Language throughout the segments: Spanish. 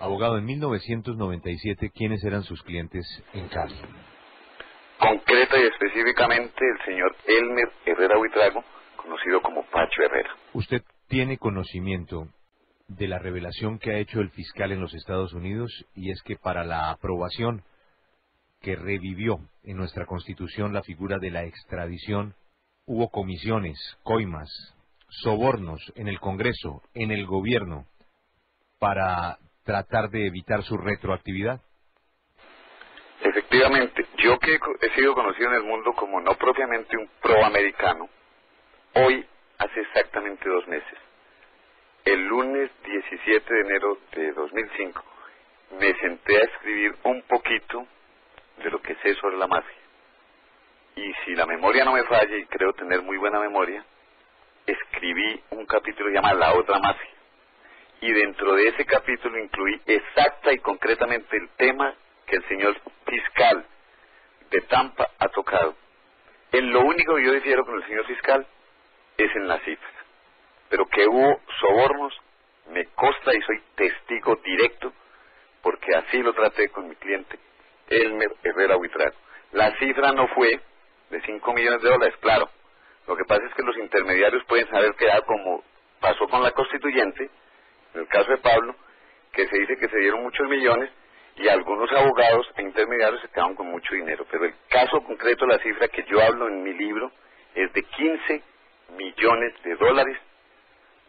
Abogado, en 1997, ¿quiénes eran sus clientes en Cali? Concreta y específicamente el señor Elmer Herrera Huitrago, conocido como Pacho Herrera. ¿Usted tiene conocimiento de la revelación que ha hecho el fiscal en los Estados Unidos y es que para la aprobación que revivió en nuestra Constitución la figura de la extradición, hubo comisiones, coimas, sobornos en el Congreso, en el gobierno, para tratar de evitar su retroactividad? Efectivamente, yo que he sido conocido en el mundo como no propiamente un proamericano, hoy, hace exactamente dos meses, el lunes 17 de enero de 2005, me senté a escribir un poquito de lo que sé sobre la magia. Y si la memoria no me falla, y creo tener muy buena memoria, escribí un capítulo llamado La otra magia. Y dentro de ese capítulo incluí exacta y concretamente el tema que el señor fiscal de Tampa ha tocado. En lo único que yo difiero con el señor fiscal es en la cifra. Pero que hubo sobornos, me consta y soy testigo directo, porque así lo traté con mi cliente, Elmer Herrera Huitrago. La cifra no fue de 5 millones de dólares, claro. Lo que pasa es que los intermediarios pueden saber que como pasó con la constituyente, en el caso de Pablo, que se dice que se dieron muchos millones y algunos abogados e intermediarios se quedaron con mucho dinero. Pero el caso concreto, la cifra que yo hablo en mi libro, es de 15 millones de dólares,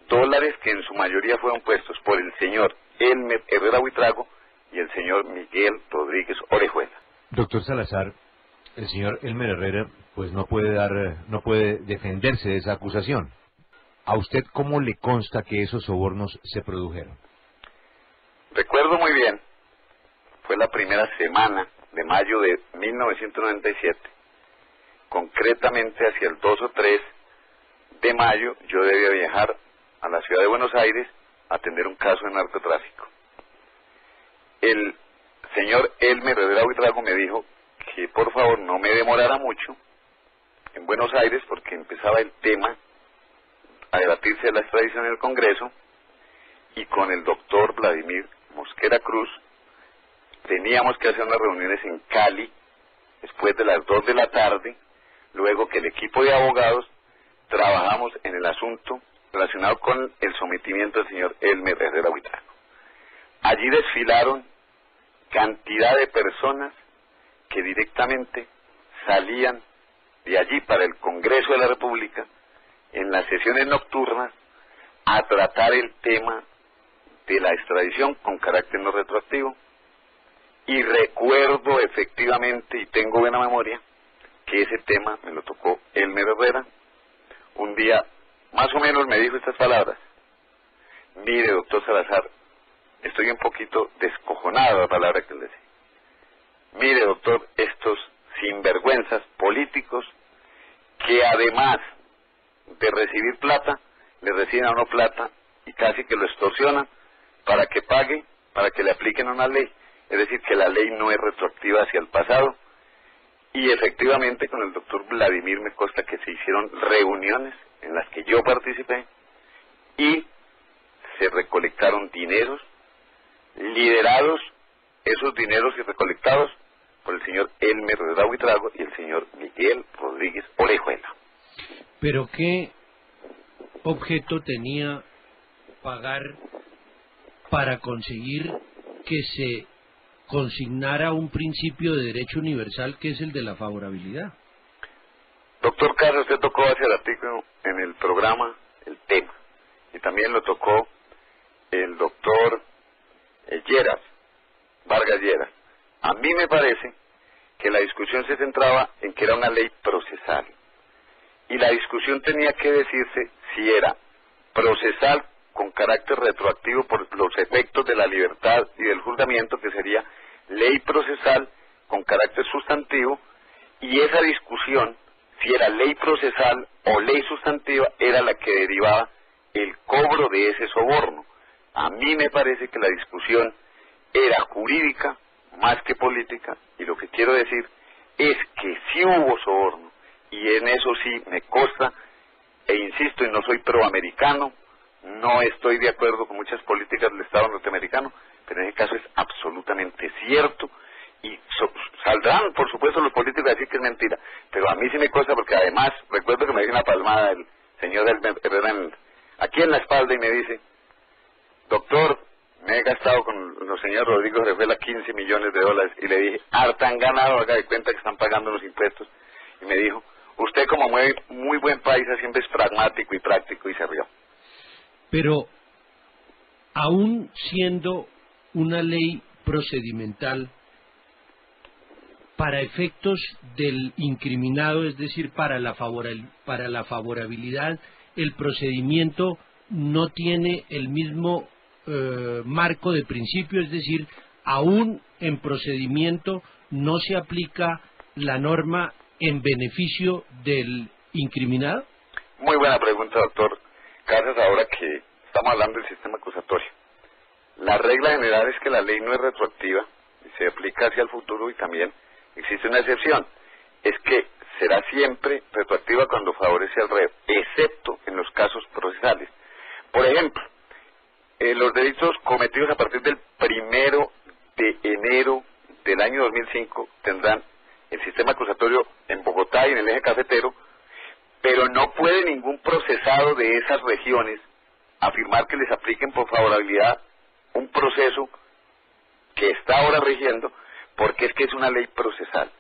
dólares que en su mayoría fueron puestos por el señor Elmer Herrera Huitrago y el señor Miguel Rodríguez Orejuela. Doctor Salazar, el señor Elmer Herrera pues no puede dar, no puede defenderse de esa acusación. ¿A usted cómo le consta que esos sobornos se produjeron? Recuerdo muy bien, fue la primera semana de mayo de 1997. Concretamente hacia el 2 o 3 de mayo yo debía viajar a la ciudad de Buenos Aires a atender un caso de narcotráfico. El señor Elmer Herrera Huitrago me dijo que por favor no me demorara mucho en Buenos Aires porque empezaba el tema a debatirse de la extradición en el Congreso y con el doctor Vladimir Mosquera Cruz teníamos que hacer unas reuniones en Cali después de las 2 de la tarde, luego que el equipo de abogados trabajamos en el asunto relacionado con el sometimiento del señor Elmer Herrera Huitrago. Allí desfilaron cantidad de personas que directamente salían de allí para el Congreso de la República en las sesiones nocturnas a tratar el tema de la extradición con carácter no retroactivo. Y recuerdo efectivamente, y tengo buena memoria, que ese tema me lo tocó Elmer Herrera. Un día, más o menos, me dijo estas palabras. Mire, doctor Salazar, estoy un poquito descojonado la palabra que le decía. Mire, doctor, estos sinvergüenzas políticos que además de recibir plata, le reciben a uno plata y casi que lo extorsionan para que pague, para que le apliquen una ley. Es decir, que la ley no es retroactiva hacia el pasado. Y efectivamente con el doctor Vladimir me consta que se hicieron reuniones en las que yo participé y se recolectaron dineros liderados esos dineros y recolectados por el señor Elmer Trago y el señor Miguel Rodríguez Orejuela. Pero ¿qué objeto tenía pagar para conseguir que se consignara un principio de derecho universal que es el de la favorabilidad? Doctor Carlos, usted tocó hace artículo en el programa el tema y también lo tocó el doctor Lleras, Vargas Lleras. A mí me parece que la discusión se centraba en que era una ley procesal. Y la discusión tenía que decirse si era procesal con carácter retroactivo por los efectos de la libertad y del juzgamiento, que sería ley procesal con carácter sustantivo, y esa discusión, si era ley procesal o ley sustantiva, era la que derivaba el cobro de ese soborno. A mí me parece que la discusión era jurídica más que política y lo que quiero decir es que sí hubo soborno y en eso sí me consta e insisto y no soy proamericano, no estoy de acuerdo con muchas políticas del Estado norteamericano, pero en ese caso es absolutamente cierto y saldrán, por supuesto, los políticos a decir que es mentira, pero a mí sí me cuesta porque además recuerdo que me dio una palmada el señor Herrera aquí en la espalda y me dice, doctor, me he gastado con los señores Rodrigo Revela 15 millones de dólares y le dije, harta han ganado, haga de cuenta que están pagando los impuestos. Y me dijo, usted como muy, muy buen país siempre es pragmático y práctico y se rió. Pero, aún siendo una ley procedimental, para efectos del incriminado, es decir, para la, para la favorabilidad, el procedimiento no tiene el mismo eh, marco de principio, es decir, aún en procedimiento no se aplica la norma en beneficio del incriminado? Muy buena pregunta, doctor. Gracias ahora que estamos hablando del sistema acusatorio. La regla general es que la ley no es retroactiva, se aplica hacia el futuro y también existe una excepción, es que será siempre retroactiva cuando favorece al reo, excepto en los casos procesales. Por ejemplo, eh, los delitos cometidos a partir del primero de enero del año 2005 tendrán el sistema acusatorio en Bogotá y en el eje cafetero, pero no puede ningún procesado de esas regiones afirmar que les apliquen por favorabilidad un proceso que está ahora rigiendo porque es que es una ley procesal.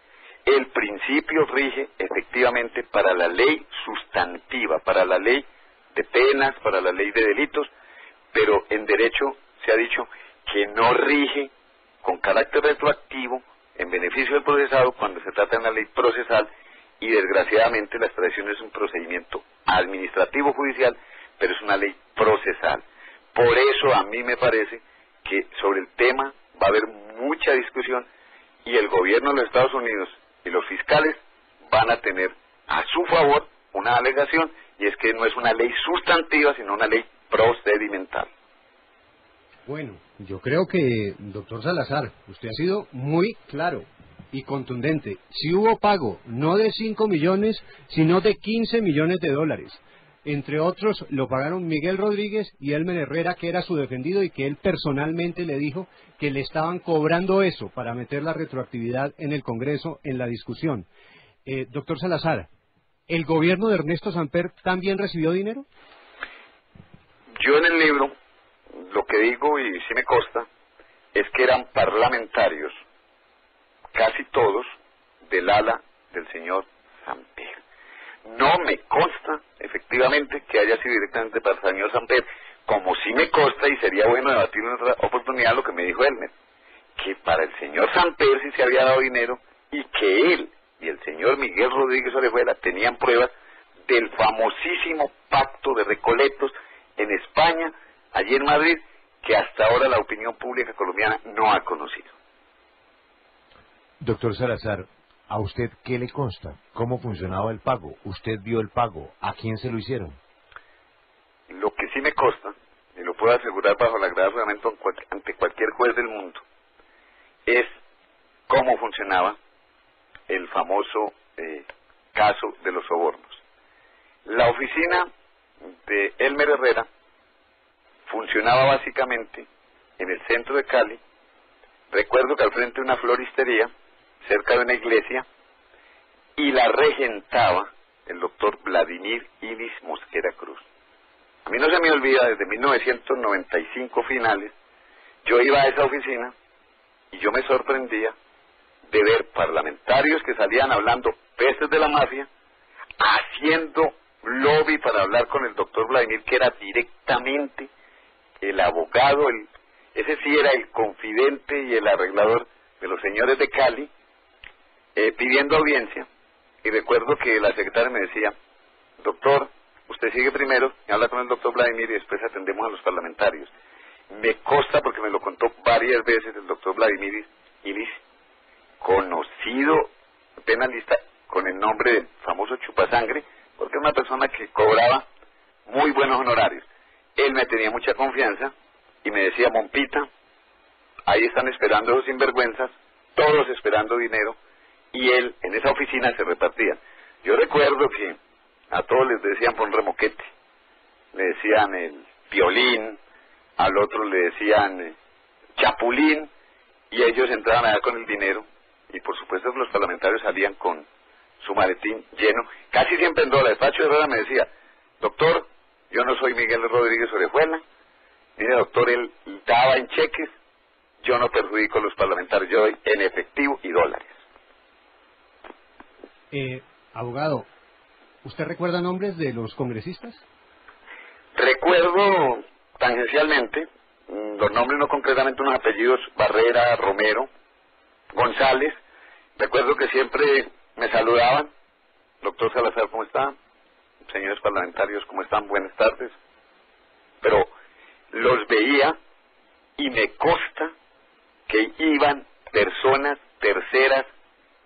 El principio rige efectivamente para la ley sustantiva, para la ley de penas, para la ley de delitos, pero en derecho se ha dicho que no rige con carácter retroactivo en beneficio del procesado cuando se trata de una ley procesal y desgraciadamente la extradición es un procedimiento administrativo judicial, pero es una ley procesal. Por eso a mí me parece que sobre el tema va a haber mucha discusión y el gobierno de los Estados Unidos y los fiscales van a tener a su favor una alegación y es que no es una ley sustantiva sino una ley procedimental. Bueno, yo creo que, doctor Salazar, usted ha sido muy claro y contundente. Si hubo pago, no de 5 millones, sino de 15 millones de dólares. Entre otros, lo pagaron Miguel Rodríguez y Elmer Herrera, que era su defendido y que él personalmente le dijo que le estaban cobrando eso para meter la retroactividad en el Congreso en la discusión. Eh, doctor Salazar, ¿el gobierno de Ernesto Samper también recibió dinero? Yo en el libro lo que digo, y sí me consta, es que eran parlamentarios, casi todos, del ala del señor Samper. No me consta, efectivamente, que haya sido directamente para el señor Samper, como sí me consta, y sería bueno debatir en otra oportunidad lo que me dijo Elmer, que para el señor Samper sí se había dado dinero y que él y el señor Miguel Rodríguez Orejuela tenían pruebas del famosísimo pacto de Recoletos en España, allí en Madrid, que hasta ahora la opinión pública colombiana no ha conocido. Doctor Salazar, ¿a usted qué le consta? ¿Cómo funcionaba el pago? ¿Usted vio el pago? ¿A quién se lo hicieron? Lo que sí me consta, y lo puedo asegurar bajo la reglamento ante cualquier juez del mundo, es cómo funcionaba el famoso eh, caso de los sobornos. La oficina de Elmer Herrera funcionaba básicamente en el centro de Cali. Recuerdo que al frente de una floristería, cerca de una iglesia, y la regentaba el doctor Vladimir Ibis Mosquera Cruz. A mí no se me olvida, desde 1995 finales, yo iba a esa oficina y yo me sorprendía de ver parlamentarios que salían hablando peces de la mafia, haciendo lobby para hablar con el doctor Vladimir, que era directamente el abogado, el, ese sí era el confidente y el arreglador de los señores de Cali, eh, pidiendo audiencia. Y recuerdo que la secretaria me decía, doctor, usted sigue primero, y habla con el doctor Vladimir y después atendemos a los parlamentarios. Me consta porque me lo contó varias veces el doctor Vladimir Ilis, conocido penalista con el nombre del famoso chupasangre, porque es una persona que cobraba muy buenos honorarios. Él me tenía mucha confianza y me decía, Mompita, ahí están esperando los sinvergüenzas, todos esperando dinero, y él en esa oficina se repartía. Yo recuerdo que a todos les decían pon remoquete, le decían el violín, al otro le decían eh, Paulín, y ellos entraban allá con el dinero, y por supuesto los parlamentarios salían con su maletín lleno, casi siempre en dólares. Pacho Herrera me decía, doctor, yo no soy Miguel Rodríguez Orejuela, mire doctor, él daba en cheques, yo no perjudico a los parlamentarios, yo doy en efectivo y dólares. Eh, abogado, ¿usted recuerda nombres de los congresistas? Recuerdo tangencialmente, mm, los nombres no concretamente, unos apellidos, Barrera, Romero, González. Recuerdo que siempre me saludaban. Doctor Salazar, ¿cómo está? Señores parlamentarios, ¿cómo están? Buenas tardes. Pero los veía y me consta que iban personas terceras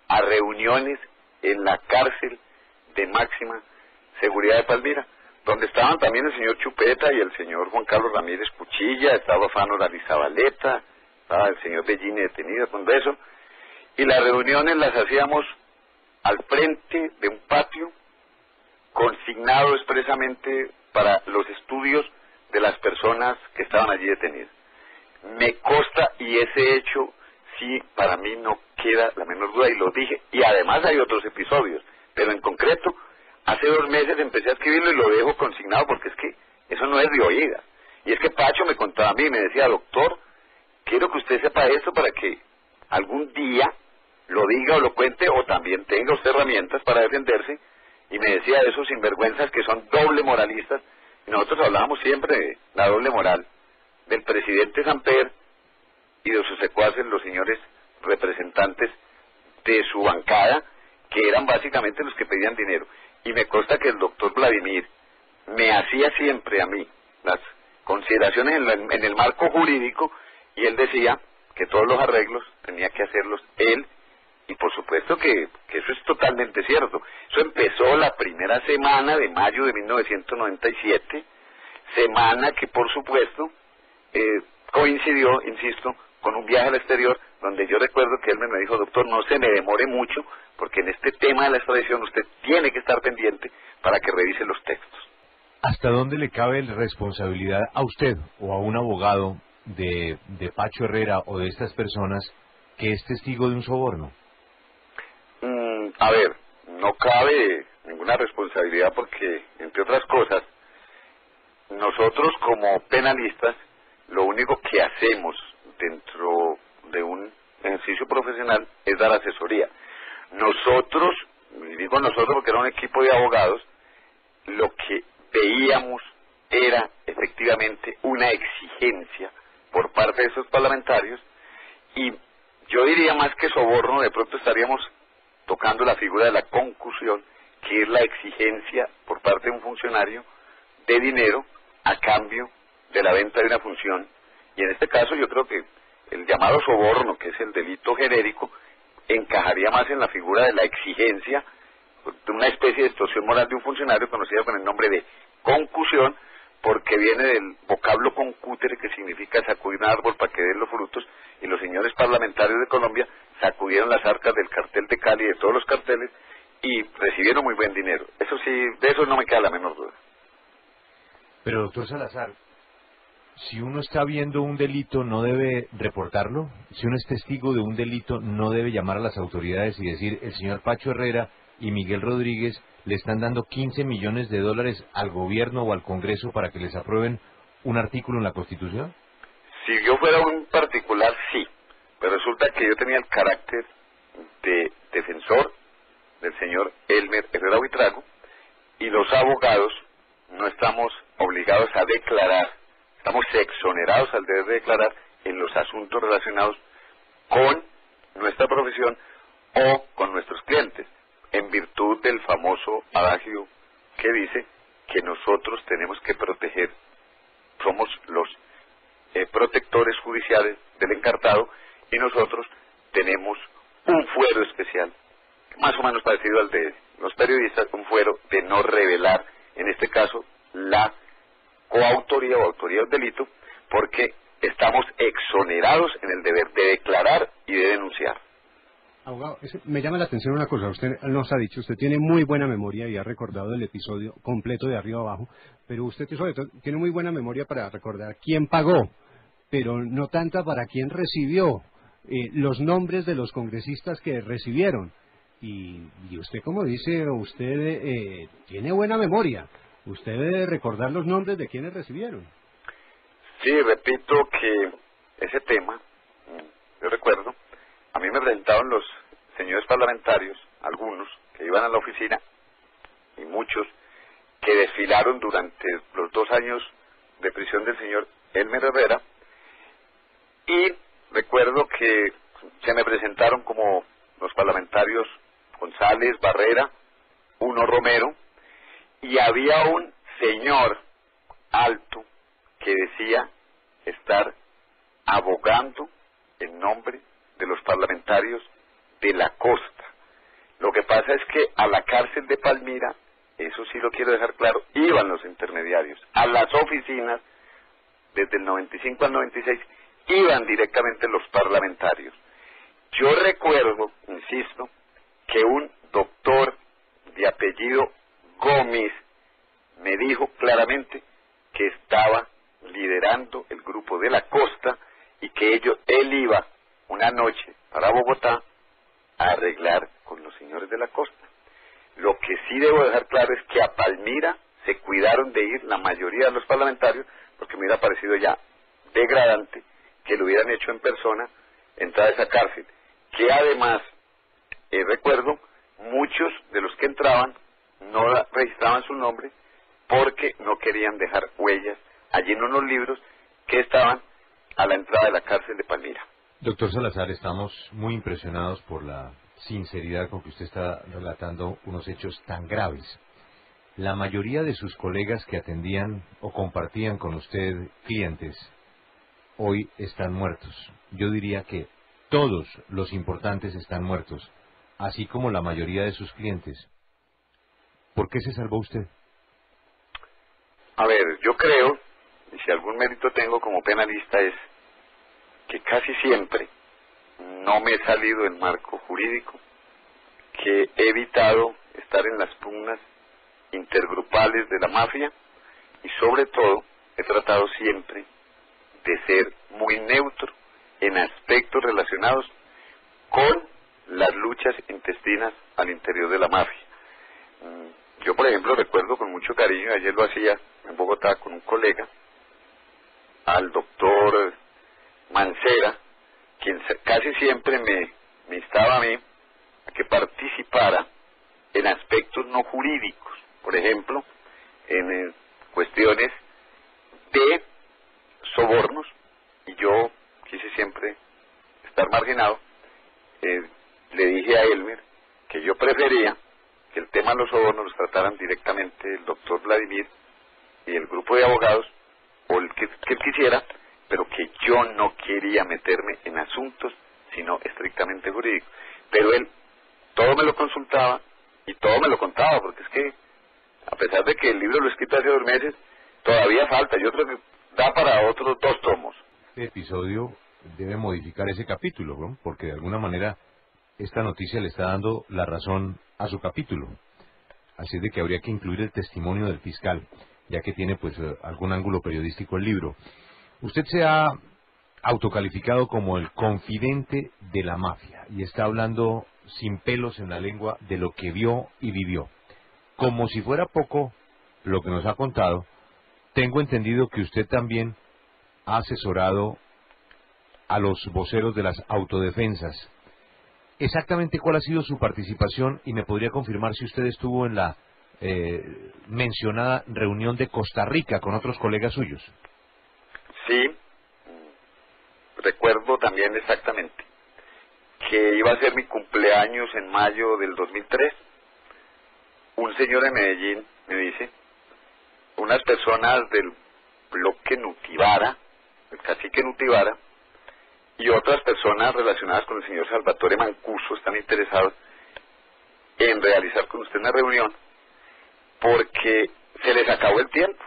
a reuniones en la cárcel de máxima seguridad de Palmira, donde estaban también el señor Chupeta y el señor Juan Carlos Ramírez Cuchilla, estaba Fano Larizabaleta, estaba el señor Bellini detenido con eso, y las reuniones las hacíamos al frente de un patio consignado expresamente para los estudios de las personas que estaban allí detenidas. Me consta y ese hecho sí para mí no queda la menor duda y lo dije y además hay otros episodios, pero en concreto hace dos meses empecé a escribirlo y lo dejo consignado porque es que eso no es de oída. Y es que Pacho me contaba a mí, me decía, doctor, quiero que usted sepa esto para que algún día lo diga o lo cuente o también tenga usted herramientas para defenderse. Y me decía esos sinvergüenzas que son doble moralistas. Y nosotros hablábamos siempre de la doble moral del presidente Samper y de sus secuaces, los señores representantes de su bancada, que eran básicamente los que pedían dinero. Y me consta que el doctor Vladimir me hacía siempre a mí las consideraciones en, en el marco jurídico y él decía que todos los arreglos tenía que hacerlos él y por supuesto que, eso es totalmente cierto. Eso empezó la primera semana de mayo de 1997, semana que por supuesto eh, coincidió, insisto, con un viaje al exterior donde yo recuerdo que él me dijo, doctor, no se me demore mucho, porque en este tema de la extradición usted tiene que estar pendiente para que revise los textos. ¿Hasta dónde le cabe la responsabilidad a usted o a un abogado de, de Pacho Herrera o de estas personas que es testigo de un soborno? A ver, no cabe ninguna responsabilidad porque, entre otras cosas, nosotros como penalistas, lo único que hacemos dentro de un ejercicio profesional es dar asesoría. Nosotros, y digo nosotros porque era un equipo de abogados, lo que veíamos era efectivamente una exigencia por parte de esos parlamentarios y yo diría más que soborno, de pronto estaríamos tocando la figura de la concusión, que es la exigencia por parte de un funcionario de dinero a cambio de la venta de una función. Y en este caso yo creo que el llamado soborno, que es el delito genérico, encajaría más en la figura de la exigencia de una especie de extorsión moral de un funcionario conocida con el nombre de concusión, porque viene del vocablo concutere, que significa sacudir un árbol para que den los frutos, y los señores parlamentarios de Colombia sacudieron las arcas del cartel de Cali, de todos los carteles, y recibieron muy buen dinero. Eso sí, de eso no me queda la menor duda. Pero doctor Salazar, si uno está viendo un delito, ¿no debe reportarlo? Si uno es testigo de un delito, ¿no debe llamar a las autoridades y decir, el señor Pacho Herrera y Miguel Rodríguez le están dando 15 millones de dólares al gobierno o al Congreso para que les aprueben un artículo en la Constitución? Si yo fuera un particular, sí. Pero resulta que yo tenía el carácter de defensor del señor Elmer Herrera Buitrago y los abogados no estamos obligados a declarar, estamos exonerados al deber de declarar en los asuntos relacionados con nuestra profesión o con nuestros clientes, en virtud del famoso adagio que dice que nosotros tenemos que proteger, somos los eh, protectores judiciales del encartado y nosotros tenemos un fuero especial, más o menos parecido al de los periodistas, un fuero de no revelar, en este caso, la coautoría o autoría del delito, porque estamos exonerados en el deber de declarar y de denunciar. Abogado, me llama la atención una cosa. Usted nos ha dicho, usted tiene muy buena memoria y ha recordado el episodio completo de arriba abajo, pero usted sobre todo tiene muy buena memoria para recordar quién pagó pero no tanta para quién recibió, eh, los nombres de los congresistas que recibieron. Y, usted, como dice, usted eh, tiene buena memoria. Usted debe recordar los nombres de quienes recibieron. Sí, repito que ese tema, yo recuerdo, a mí me presentaron los señores parlamentarios, algunos que iban a la oficina y muchos que desfilaron durante los dos años de prisión del señor Elmer Herrera. Y recuerdo que se me presentaron como los parlamentarios González, Barrera, uno Romero, y había un señor alto que decía estar abogando en nombre de los parlamentarios de la costa. Lo que pasa es que a la cárcel de Palmira, eso sí lo quiero dejar claro, iban los intermediarios. A las oficinas, desde el 95 al 96, iban directamente los parlamentarios. Yo recuerdo, insisto, que un doctor de apellido Gómez me dijo claramente que estaba liderando el grupo de la costa y que ellos, él iba una noche para Bogotá a arreglar con los señores de la costa. Lo que sí debo dejar claro es que a Palmira se cuidaron de ir la mayoría de los parlamentarios porque me hubiera parecido ya degradante que lo hubieran hecho en persona entrar a esa cárcel. Que además, eh, recuerdo, muchos de los que entraban no registraban su nombre porque no querían dejar huellas allí en unos libros que estaban a la entrada de la cárcel de Palmira. Doctor Salazar, estamos muy impresionados por la sinceridad con que usted está relatando unos hechos tan graves. La mayoría de sus colegas que atendían o compartían con usted clientes hoy están muertos. Yo diría que todos los importantes están muertos, así como la mayoría de sus clientes. ¿Por qué se salvó usted? A ver, yo creo, y si algún mérito tengo como penalista es que casi siempre no me he salido del marco jurídico, que he evitado estar en las pugnas intergrupales de la mafia y sobre todo he tratado siempre de ser muy neutro en aspectos relacionados con las luchas intestinas al interior de la mafia. Mm, yo, por ejemplo, recuerdo con mucho cariño, ayer lo hacía en Bogotá con un colega, al doctor Mancera, quien casi siempre me, me instaba a mí a que participara en aspectos no jurídicos, por ejemplo, en eh, cuestiones de sobornos, y yo quise siempre estar marginado, eh, le dije a Elmer que yo prefería que el tema de los sobornos los trataran directamente el doctor Vladimir y el grupo de abogados, o el que, que él quisiera, pero que yo no quería meterme en asuntos sino estrictamente jurídicos. Pero él todo me lo consultaba y todo me lo contaba, porque es que, a pesar de que el libro lo he escrito hace dos meses, todavía falta. Yo creo que da para otros dos tomos. Este episodio debe modificar ese capítulo, ¿no? porque de alguna manera esta noticia le está dando la razón a su capítulo. Así de que habría que incluir el testimonio del fiscal, ya que tiene pues eh, algún ángulo periodístico el libro. Usted se ha autocalificado como el confidente de la mafia y está hablando sin pelos en la lengua de lo que vio y vivió. Como si fuera poco lo que nos ha contado, tengo entendido que usted también ha asesorado a los voceros de las autodefensas. Exactamente cuál ha sido su participación y me podría confirmar si usted estuvo en la eh, mencionada reunión de Costa Rica con otros colegas suyos. Sí, recuerdo también exactamente que iba a ser mi cumpleaños en mayo del 2003. Un señor de Medellín me dice, unas personas del bloque Nutibara, el cacique Nutibara, y otras personas relacionadas con el señor Salvatore Mancuso están interesados en realizar con usted una reunión porque se les acabó el tiempo.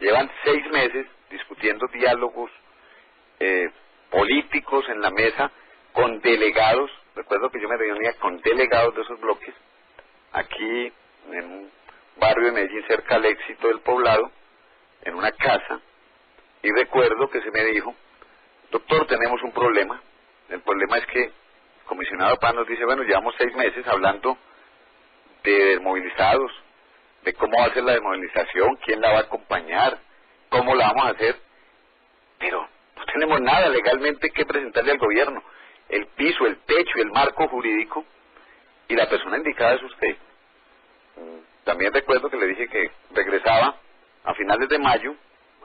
Llevan seis meses discutiendo diálogos eh, políticos en la mesa con delegados. Recuerdo que yo me reunía con delegados de esos bloques aquí en un barrio de Medellín cerca al éxito del poblado, en una casa, y recuerdo que se me dijo doctor, tenemos un problema. El problema es que el comisionado Paz nos dice, bueno, llevamos seis meses hablando de desmovilizados, de cómo va a ser la desmovilización, quién la va a acompañar, cómo la vamos a hacer, pero no tenemos nada legalmente que presentarle al gobierno. El piso, el techo, el marco jurídico, y la persona indicada es usted. También recuerdo que le dije que regresaba a finales de mayo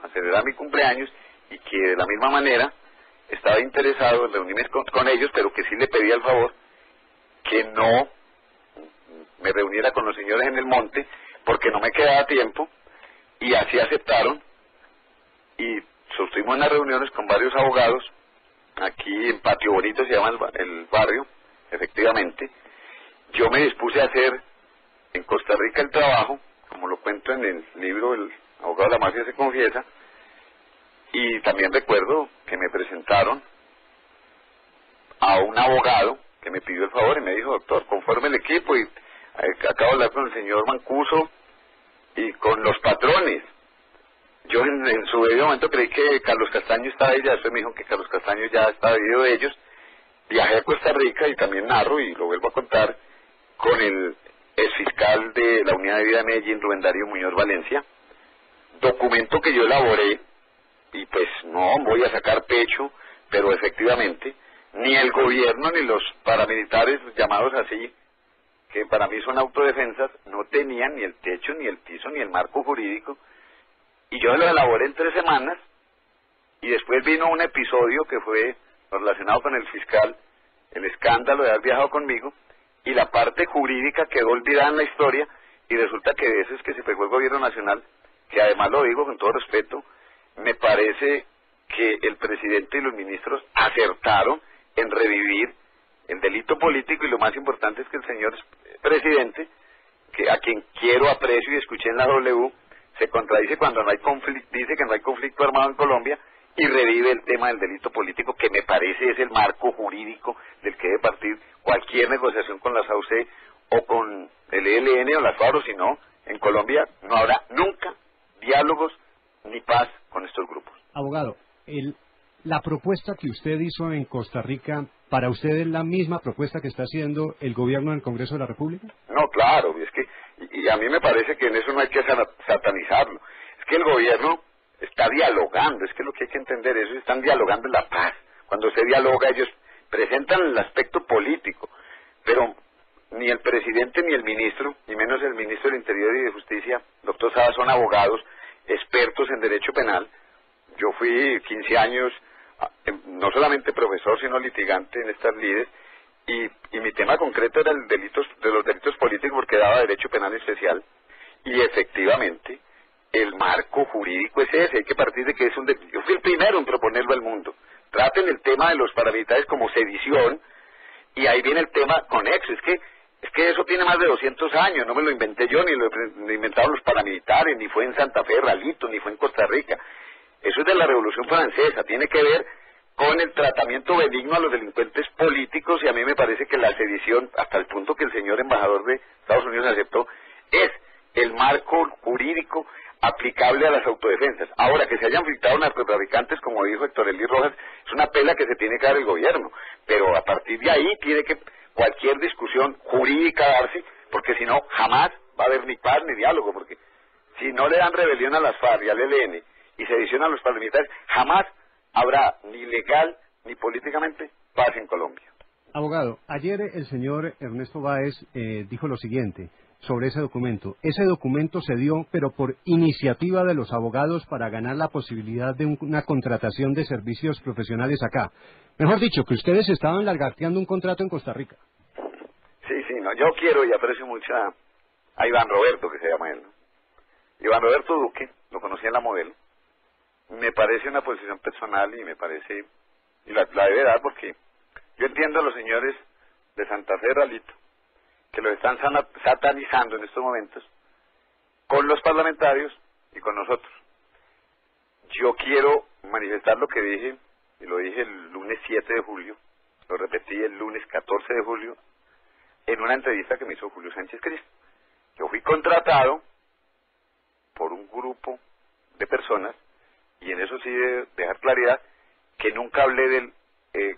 a celebrar mi cumpleaños y que de la misma manera estaba interesado en reunirme con, ellos, pero que sí le pedía el favor que no me reuniera con los señores en el monte porque no me quedaba tiempo y así aceptaron y sostuvimos unas reuniones con varios abogados aquí en Patio Bonito se llama el barrio efectivamente yo me dispuse a hacer en Costa Rica el trabajo, como lo cuento en el libro El abogado de la mafia se confiesa, y también recuerdo que me presentaron a un abogado que me pidió el favor y me dijo, doctor, conforme el equipo y eh, acabo de hablar con el señor Mancuso y con los patrones. Yo en, su debido momento creí que Carlos Castaño estaba ahí, ya después me dijo que Carlos Castaño ya estaba debido de ellos. Viajé a Costa Rica y también narro y lo vuelvo a contar con el ex fiscal de la Unidad de Vida de Medellín, Rubén Darío Muñoz Valencia, documento que yo elaboré, y pues no voy a sacar pecho, pero efectivamente, ni el gobierno ni los paramilitares llamados así, que para mí son autodefensas, no tenían ni el techo, ni el piso, ni el marco jurídico, y yo lo elaboré en tres semanas, y después vino un episodio que fue relacionado con el fiscal, el escándalo de haber viajado conmigo, y la parte jurídica quedó olvidada en la historia y resulta que de eso es que se pegó el gobierno nacional, que además lo digo con todo respeto, me parece que el presidente y los ministros acertaron en revivir el delito político y lo más importante es que el señor presidente, que a quien quiero, aprecio y escuché en la W, se contradice cuando no hay conflicto, dice que no hay conflicto armado en Colombia y revive el tema del delito político, que me parece es el marco jurídico del que debe partir cualquier negociación con la SAUC o con el ELN o las FARO, sino en Colombia no habrá nunca diálogos ni paz con estos grupos. Abogado, el, la propuesta que usted hizo en Costa Rica, ¿para usted es la misma propuesta que está haciendo el gobierno del Congreso de la República? No, claro, es que, y a mí me parece que en eso no hay que satanizarlo. Es que el gobierno está dialogando, es que lo que hay que entender es que están dialogando en la paz. Cuando se dialoga ellos presentan el aspecto político, pero ni el presidente ni el ministro, ni menos el ministro del Interior y de Justicia, doctor Saba, son abogados expertos en derecho penal. Yo fui 15 años, no solamente profesor, sino litigante en estas lides, y, y mi tema concreto era el delitos, de los delitos políticos porque daba derecho penal especial, y efectivamente el marco jurídico es ese, hay que partir de que es un... Yo fui el primero en proponerlo al mundo. Traten el tema de los paramilitares como sedición y ahí viene el tema conexo. Es que es que eso tiene más de 200 años, no me lo inventé yo, ni lo, inventaron los paramilitares, ni fue en Santa Fe, Ralito, ni fue en Costa Rica. Eso es de la Revolución Francesa, tiene que ver con el tratamiento benigno a los delincuentes políticos y a mí me parece que la sedición, hasta el punto que el señor embajador de Estados Unidos aceptó, es el marco jurídico aplicable a las autodefensas. Ahora, que se hayan filtrado narcotraficantes, como dijo Héctor Elí Rojas, es una pela que se tiene que dar el gobierno, pero a partir de ahí tiene que cualquier discusión jurídica darse, porque si no, jamás va a haber ni paz ni diálogo, porque si no le dan rebelión a las FARC y al ELN y se a los paramilitares, jamás habrá ni legal ni políticamente paz en Colombia. Abogado, ayer el señor Ernesto Báez eh, dijo lo siguiente, sobre ese documento. Ese documento se dio, pero por iniciativa de los abogados para ganar la posibilidad de una contratación de servicios profesionales acá. Mejor dicho, que ustedes estaban largateando un contrato en Costa Rica. Sí, sí, no, yo quiero y aprecio mucho a, Iván Roberto, que se llama él. Iván Roberto Duque, lo conocí en la modelo. Me parece una posición personal y me parece, y la, la debe dar porque yo entiendo a los señores de Santa Fe, Ralito, que lo están satanizando en estos momentos con los parlamentarios y con nosotros. Yo quiero manifestar lo que dije, y lo dije el lunes 7 de julio, lo repetí el lunes 14 de julio, en una entrevista que me hizo Julio Sánchez Cristo. Yo fui contratado por un grupo de personas, y en eso sí de dejar claridad, que nunca hablé del eh,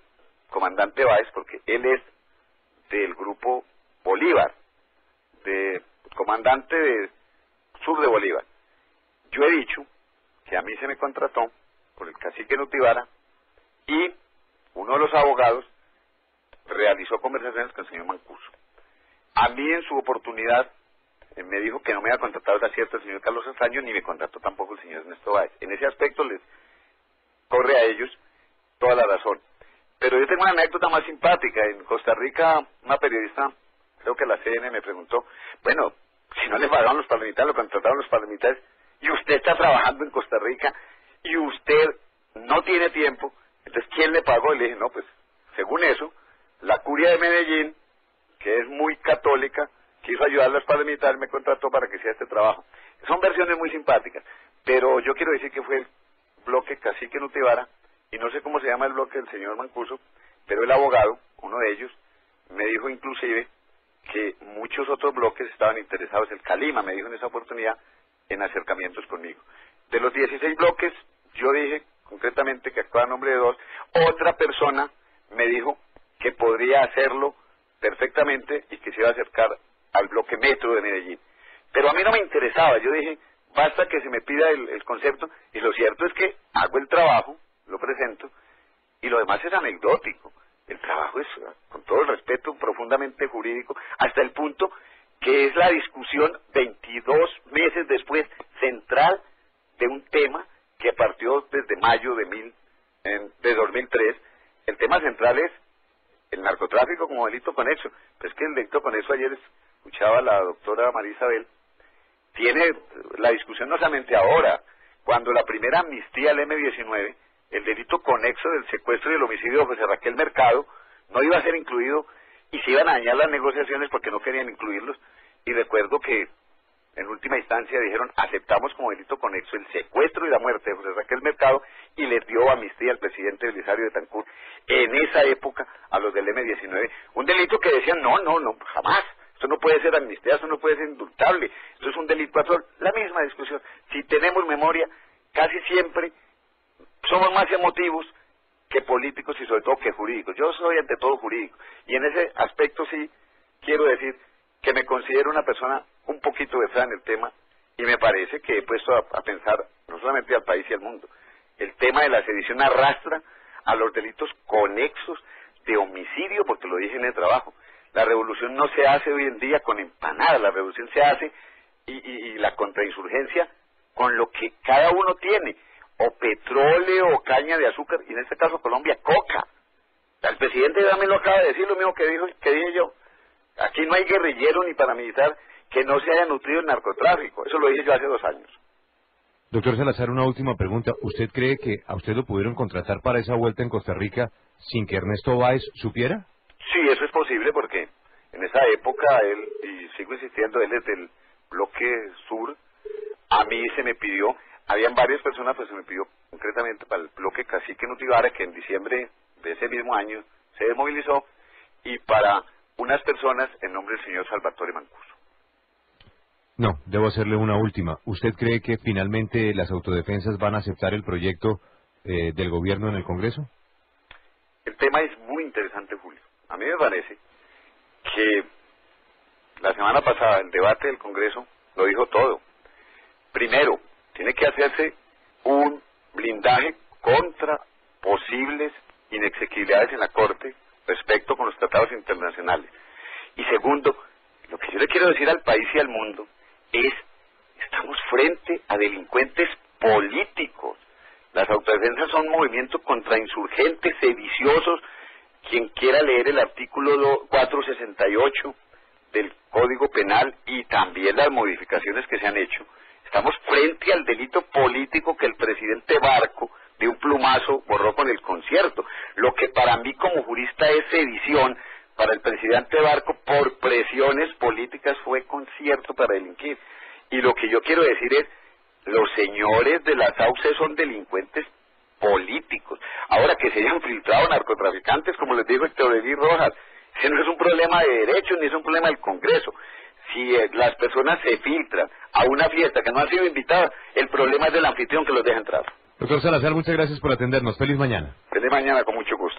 comandante Báez, porque él es del grupo Bolívar, de comandante de sur de Bolívar. Yo he dicho que a mí se me contrató por el cacique Nutibara y uno de los abogados realizó conversaciones con el señor Mancuso. A mí en su oportunidad me dijo que no me había contratado, era cierto, el señor Carlos Azaño, ni me contrató tampoco el señor Ernesto Báez. En ese aspecto les corre a ellos toda la razón. Pero yo tengo una anécdota más simpática. En Costa Rica, una periodista, creo que la CNN, me preguntó, bueno, si no le pagaban los parlamentarios, lo contrataron los parlamentarios, y usted está trabajando en Costa Rica, y usted no tiene tiempo, entonces ¿quién le pagó? Y le dije, no, pues, según eso, la curia de Medellín, que es muy católica, quiso ayudar a los parlamentarios, me contrató para que hiciera este trabajo. Son versiones muy simpáticas, pero yo quiero decir que fue el bloque Cacique Nutibara, y no sé cómo se llama el bloque del señor Mancuso, pero el abogado, uno de ellos, me dijo inclusive que muchos otros bloques estaban interesados, el Calima me dijo en esa oportunidad, en acercamientos conmigo. De los 16 bloques, yo dije concretamente que actuaba a nombre de dos, otra persona me dijo que podría hacerlo perfectamente y que se iba a acercar al bloque metro de Medellín. Pero a mí no me interesaba, yo dije, basta que se me pida el, concepto, y lo cierto es que hago el trabajo, lo presento, y lo demás es anecdótico. El trabajo es, con todo el respeto, profundamente jurídico, hasta el punto que es la discusión 22 meses después central de un tema que partió desde mayo de, mil, de 2003. El tema central es el narcotráfico como delito conexo. Pero es que el delito conexo, ayer escuchaba la doctora María Isabel, tiene la discusión no solamente ahora, cuando la primera amnistía al M-19 el delito conexo del secuestro y el homicidio de José Raquel Mercado no iba a ser incluido y se iban a dañar las negociaciones porque no querían incluirlos. Y recuerdo que en última instancia dijeron aceptamos como delito conexo el secuestro y la muerte de José Raquel Mercado y les dio amnistía al presidente Belisario de Tancur en esa época a los del M-19. Un delito que decían no, no, no, jamás. No puede ser amnistía, esto no puede ser indultable, esto es un delito La misma discusión. Si tenemos memoria, casi siempre somos más emotivos que políticos y sobre todo que jurídicos. Yo soy ante todo jurídico y en ese aspecto sí quiero decir que me considero una persona un poquito de en el tema y me parece que he puesto a, pensar no solamente al país y al mundo. El tema de la sedición arrastra a los delitos conexos de homicidio, porque lo dije en el trabajo. La revolución no se hace hoy en día con empanadas, la revolución se hace y, y la contrainsurgencia con lo que cada uno tiene o petróleo o caña de azúcar, y en este caso Colombia, coca. El presidente también lo acaba de decir, lo mismo que, dijo, que dije yo. Aquí no hay guerrillero ni paramilitar que no se haya nutrido el narcotráfico. Eso lo dije yo hace dos años. Doctor Salazar, una última pregunta. ¿Usted cree que a usted lo pudieron contratar para esa vuelta en Costa Rica sin que Ernesto Báez supiera? Sí, eso es posible porque en esa época él, y sigo insistiendo, él es del bloque sur, a mí se me pidió, habían varias personas, pues se me pidió concretamente para el bloque Cacique Nutibara, que en diciembre de ese mismo año se desmovilizó, y para unas personas en nombre del señor Salvatore Mancuso. No, debo hacerle una última. ¿Usted cree que finalmente las autodefensas van a aceptar el proyecto eh, del gobierno en el Congreso? El tema es muy interesante, Julio. A mí me parece que la semana pasada el debate del Congreso lo dijo todo. Primero, tiene que hacerse un blindaje contra posibles inexequibilidades en la Corte respecto con los tratados internacionales. Y segundo, lo que yo le quiero decir al país y al mundo es, estamos frente a delincuentes políticos. Las autodefensas son movimientos contrainsurgentes, sediciosos. Quien quiera leer el artículo 468 del Código Penal y también las modificaciones que se han hecho, Estamos frente al delito político que el presidente Barco de un plumazo borró con el concierto. Lo que para mí como jurista es sedición, para el presidente Barco por presiones políticas fue concierto para delinquir. Y lo que yo quiero decir es, los señores de la SAUCE son delincuentes políticos. Ahora que se hayan filtrado narcotraficantes, como les dijo Héctor Elí Rojas, ese no es un problema de derechos ni es un problema del Congreso si eh, las personas se filtran a una fiesta que no han sido invitadas, el problema es del anfitrión que los deja entrar. Doctor Salazar, muchas gracias por atendernos. Feliz mañana. Feliz mañana, con mucho gusto.